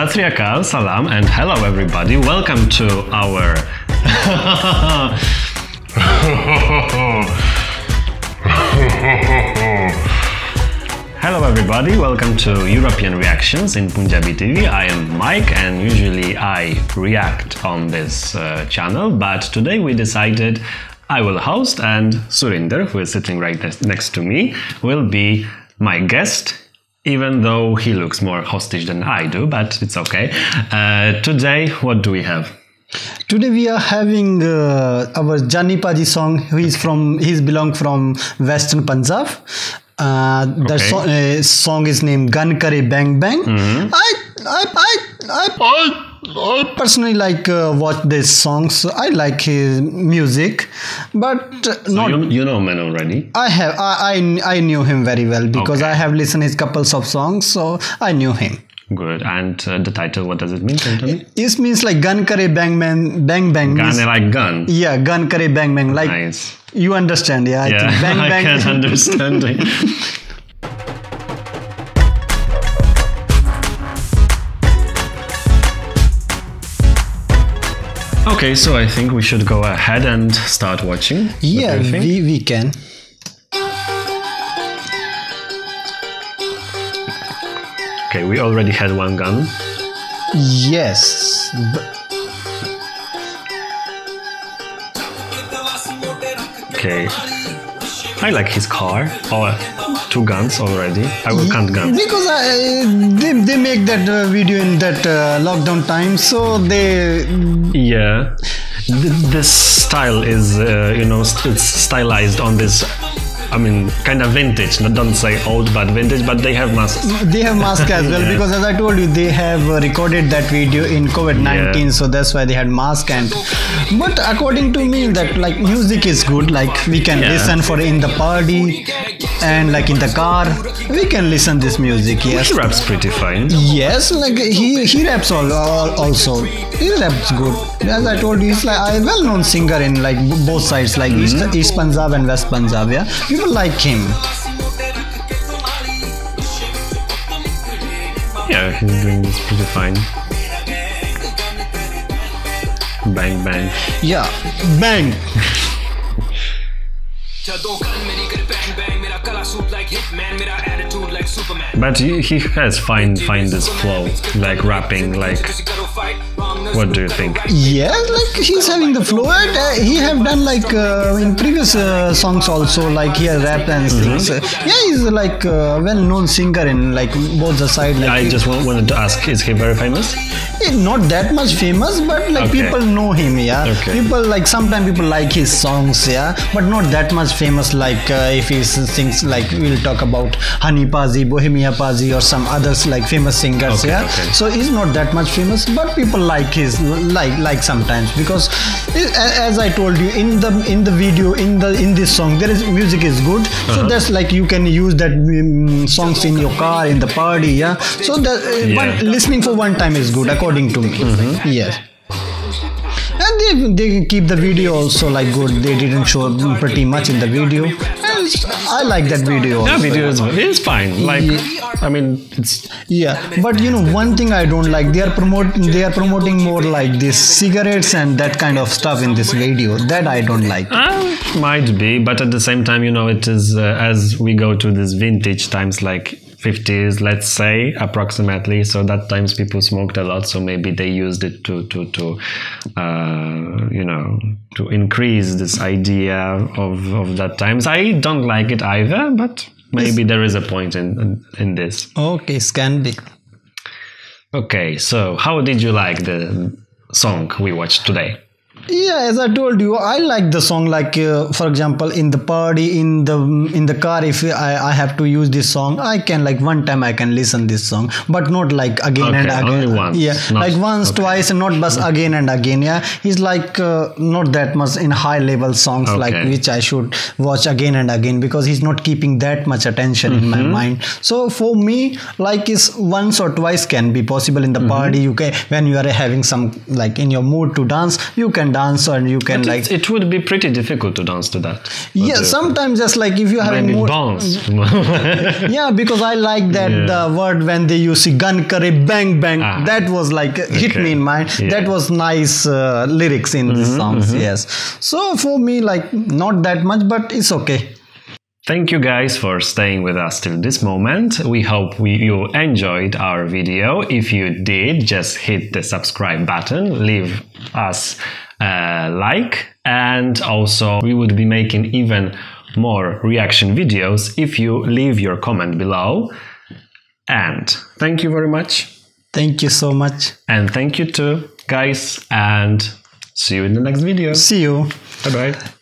Sat Sri Akal, Salam, and hello everybody. Welcome to our. Hello everybody, welcome to European Reactions in Punjabi TV. I am Mike and usually I react on this uh, channel, but today we decided I will host and Surinder, who is sitting right next to me, will be my guest. Even though he looks more hostage than I do, but it's okay. Uh, today, what do we have? Today we are having uh, our Jaani Paji song. He is from he's belong from Western Punjab. Uh, the Okay. so, uh, song is named Gun Kare Bang Bang. I, I, I, I, I, I personally like uh, watch these songs. I like his music, but uh, So not. you, you know men already. I have I, I I knew him very well because Okay. I have listened his couples of songs, so I knew him. Good. And uh, the title, what does it mean? Tell me? This means like gun kare bang bang bang bang. means- Gun like gun. Yeah, gun kare bang bang. Like Nice. you understand, yeah? I Yeah, think bang I bang. can understand Okay, so I think we should go ahead and start watching. Yeah, we we can. Okay, we already had one gun. Yes. Okay. I like his car. Oh, two guns already. I will count guns. Because I, they, they make that uh, video in that uh, lockdown time, so they Yeah. Th- this style is, uh, you know, st- it's stylized on this. I mean, kind of vintage. Not- Don't say old, but vintage. But they have masks. they have masks as well Yeah. because as I told you they have uh, recorded that video in COVID nineteen, Yeah. so that's why they had mask and. But according to me, that like music is good. Like we can Yeah. listen for in the party and like in the car, we can listen this music. Yes. He raps pretty fine. Yes, like he he raps all, all also. He raps good. As I told you, he's like a well-known singer in like both sides, like East, mm. East Punjab and West Punjab. Yeah, people like him. Yeah, he's doing this pretty fine. Bang bang. Yeah, bang. But he, he has fine fine this flow, like rapping, like. What do you think? Yeah, like he's having the flow. Uh, he have done like uh, in previous uh, songs also, like he has rap and things. Mm-hmm. Uh, yeah, he's like a well-known singer in like both the side. Like, I just w- wanted to ask, is he very famous? Yeah, not that much famous, but like okay. people know him. Yeah, okay. people like sometimes people like his songs. Yeah, but not that much famous. Like uh, if he sings like we'll talk about Honey Paji, Bohemia Paji, or some others like famous singers. Okay, yeah, so he's not that much famous, but people like his like like sometimes because as I told you in the in the video in the in this song there is music is good. Uh-huh. So that's like you can use that mm, songs in your car in the party. Yeah, so that uh, Yeah. one, listening for one time is good according to me. Mm-hmm. Yes. And they, they keep the video also like good. They didn't show pretty much in the video. I like that video. Yeah, also. video is is fine. Like, I mean, it's Yeah, but you know one thing I don't like. They are promoting. They are promoting more like this cigarettes and that kind of stuff in this video. That I don't like. Uh, might be, but at the same time, you know, it is uh, as we go to this vintage times like 50s, let's say approximately. So that times people smoked a lot, so maybe they used it to to to uh, you know to increase this idea of of that times. I don't like it either, but maybe there is a point in in, this. Okay, can be. Okay, so how did you like the song we watched today? Yeah, as I told you, I like the song. Like, uh, for example, in the party, in the in the car, if I, I have to use this song, I can like one time I can listen this song, but not like again and again. only once, Yeah, not- like once, okay. twice, and not but again and again. Yeah, he's like uh, not that much in high level songs like which I should watch again and again because he's not keeping that much attention in Mm-hmm. my mind. So for me, like is once or twice can be possible in the Mm-hmm. party. You can when you are having some like in your mood to dance, you can dance and you can like it, it would be pretty difficult to dance to that. yeah uh, sometimes just like if you have a maybe mood bounce. yeah because i like that Yeah. the word when they use gun kare bang bang Ah. that was like hit me in mind Yeah. Mm-hmm, that was nice uh, lyrics in the songs yes so for me like not that much but it's okay Thank you guys for staying with us till this moment. We hope we, you enjoyed our video. If you did, just hit the subscribe button, leave us a like, and also we would be making even more reaction videos if you leave your comment below. And thank you very much. thank you so much And thank you too, guys, and see you in the next video. see you Bye bye.